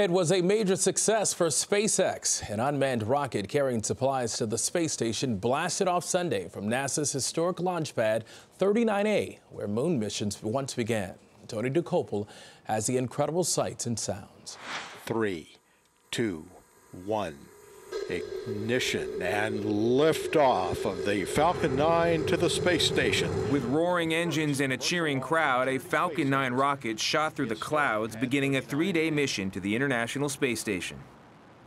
It was a major success for SpaceX. An unmanned rocket carrying supplies to the space station blasted off Sunday from NASA's historic launch pad 39A, where moon missions once began. Tony Dokoupil has the incredible sights and sounds. Three, two, one ignition and liftoff of the Falcon 9 to the space station. With roaring engines and a cheering crowd, a Falcon 9 rocket shot through the clouds, beginning a three-day mission to the International Space Station.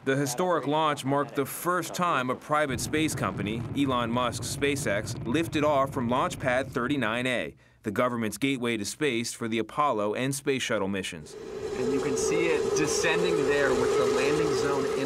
The historic launch marked the first time a private space company, Elon Musk's SpaceX, lifted off from Launch Pad 39A, the government's gateway to space for the Apollo and Space Shuttle missions. And you can see it descending there with the landing zone in the background.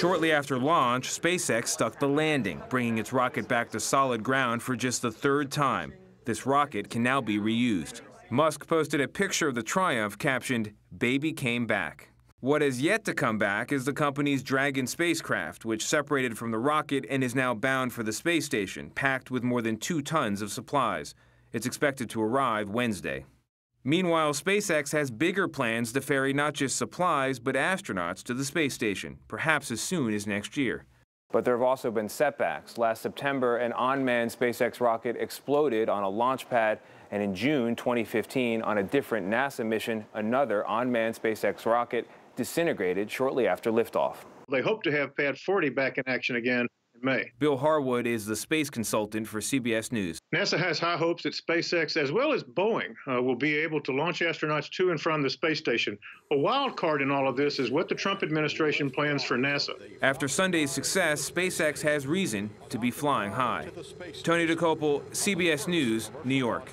Shortly after launch, SpaceX stuck the landing, bringing its rocket back to solid ground for just the third time. This rocket can now be reused. Musk posted a picture of the Triumph captioned, Baby came back. What has yet to come back is the company's Dragon spacecraft, which separated from the rocket and is now bound for the space station, packed with more than two tons of supplies. It's expected to arrive Wednesday. Meanwhile, SpaceX has bigger plans to ferry not just supplies, but astronauts to the space station, perhaps as soon as next year. But there have also been setbacks. Last September, an unmanned SpaceX rocket exploded on a launch pad, and in June 2015, on a different NASA mission, another unmanned SpaceX rocket disintegrated shortly after liftoff. They hope to have Pad 40 back in action again May. Bill Harwood is the space consultant for CBS News. NASA has high hopes that SpaceX, as well as Boeing, uh, will be able to launch astronauts to and from the space station. A wild card in all of this is what the Trump administration plans for NASA. After Sunday's success, SpaceX has reason to be flying high. Tony Dokoupil, CBS News, New York.